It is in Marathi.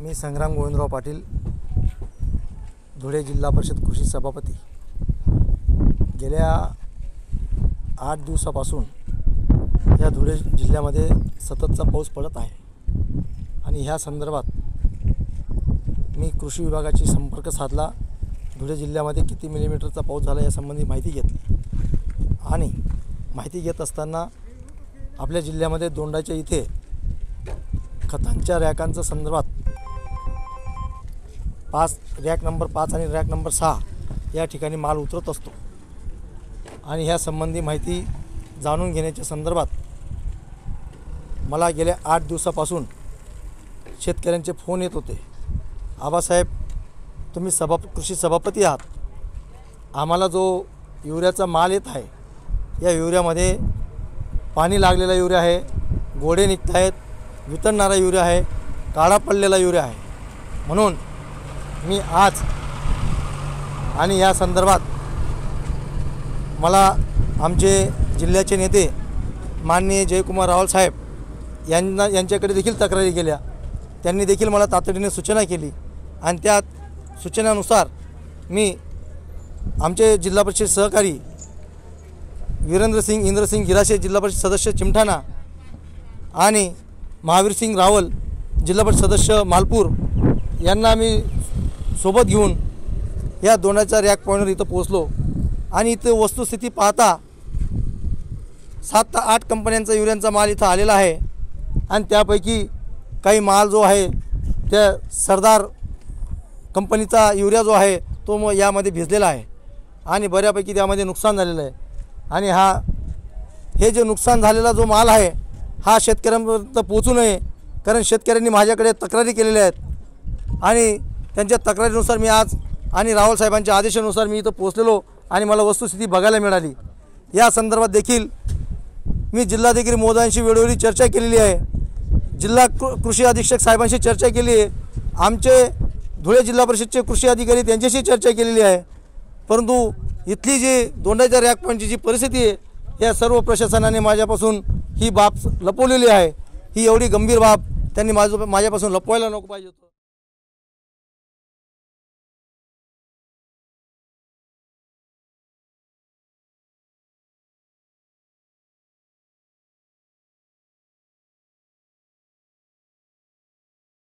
मी संग्राम गोविंदराव पाटील धुळे जिल्हा परिषद कृषी सभापती. गेल्या आठ दिवसापासून या धुळे जिल्ह्यामध्ये सततचा पाऊस पडत आहे आणि ह्या संदर्भात मी कृषी विभागाशी संपर्क साधला. धुळे जिल्ह्यामध्ये किती मिलीमीटरचा पाऊस झाला यासंबंधी माहिती घेतली. आणि माहिती घेत असताना आपल्या जिल्ह्यामध्ये दोंडाच्या इथे खतांच्या रॅकांच्या संदर्भात पाच रॅक नंबर पाच आणि रॅक नंबर सहा या ठिकाणी माल उतरत असतो. आणि ह्या संबंधी माहिती जाणून घेण्याच्या संदर्भात मला गेल्या आठ दिवसापासून शेतकऱ्यांचे फोन येत होते. आबासाहेब तुम्ही सभा कृषी सभापती आहात. आम्हाला जो युरियाचा माल येत आहे या युरियामध्ये पाणी लागलेला युरिया आहे गोडे निघत आहेत वितळणारा युरिया आहे काळा पडलेला युरिया आहे. म्हणून मी आज आणि या संदर्भात मला आमचे जिल्ह्याचे नेते माननीय जयकुमार रावल साहेब यांना यांच्याकडे देखील तक्रारी केल्या. त्यांनी देखील मला तातडीने सूचना केली आणि त्या सूचनानुसार मी आमचे जिल्हा परिषद सहकारी वीरेंद्रसिंग इंद्रसिंग गिराशे जिल्हा परिषद सदस्य चिमठाणा आणि महावीरसिंग रावल जिल्हा परिषद सदस्य मालपूर यांना मी सोबत घेऊन या दोनाच्या रॅक पॉईंटवर इथं पोचलो आणि इथं वस्तुस्थिती पाहता सात ते आठ कंपन्यांचा युरियांचा माल इथं आलेला आहे. आणि त्यापैकी काही माल जो आहे त्या सरदार कंपनीचा युरिया जो आहे तो मग यामध्ये भिजलेला आहे. आणि बऱ्यापैकी त्यामध्ये नुकसान झालेलं आहे. आणि हा हे जे नुकसान झालेला जो माल आहे हा शेतकऱ्यांपर्यंत पोचू नये कारण शेतकऱ्यांनी माझ्याकडे तक्रारी केलेल्या आहेत. आणि त्यांच्या तक्रारीनुसार मी आज आणि राहुल साहेबांच्या आदेशानुसार मी इथं पोचलेलो आणि मला वस्तुस्थिती बघायला मिळाली. या संदर्भात देखील मी जिल्हाधिकारी महोदयांशी वेळोवेळी चर्चा केलेली आहे. जिल्हा कृ कृषी अधीक्षक साहेबांशी चर्चा केली आहे. आमचे धुळे जिल्हा परिषदचे कृषी अधिकारी त्यांच्याशी चर्चा केलेली आहे. परंतु इथली जी दोंडाच्या रॅक पॉईंटची जी परिस्थिती आहे या सर्व प्रशासनाने माझ्यापासून ही बाब लपवलेली आहे. ही एवढी गंभीर बाब त्यांनी माझं माझ्यापासून लपवायला नको पाहिजे होतं.